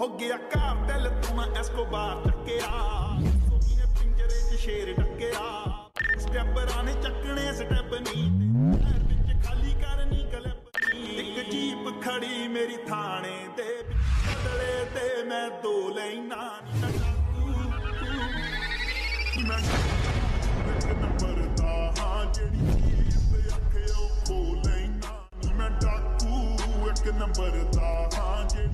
ਹੋ ਗਿਆ ਕਾਰਟਲ ਤੂੰ ਮੈਂ ਐਸਕੋਬਾਰ ਚੱਕਿਆ ਸੋਨੀ ਨੇ ਪਿੰਜਰੇ 'ਚ ਸ਼ੇਰ ਡੱਕਿਆ ਸਟੈਪਰਾਂ ਨੇ ਚੱਕਣੇ ਸਟੈਪ ਨਹੀਂ ਪੈਰ ਵਿੱਚ ਖਾਲੀ ਕਰਨੀ ਕਲਿੱਪ ਨਹੀਂ ਇੱਕ ਜੀਪ ਖੜੀ ਮੇਰੀ ਥਾਣੇ ਦੇ ਬਦਲੇ ਤੇ ਮੈਂ ਦੋ ਲੈਣਾ ਮੈਂ ਇੱਕ ਨੰਬਰ ਦਾ ਹਾਂ ਜਿਹੜੀ ਚੀਜ਼ ਅੱਖਿਓ ਖੋ ਲੈਣਾ ਮੈਂ ਡਾਕੂ ਇੱਕ ਨੰਬਰ ਦਾ ਹਾਂ ਜਿਹੜੀ ਚੀਜ਼ ਅੱਖਿਓ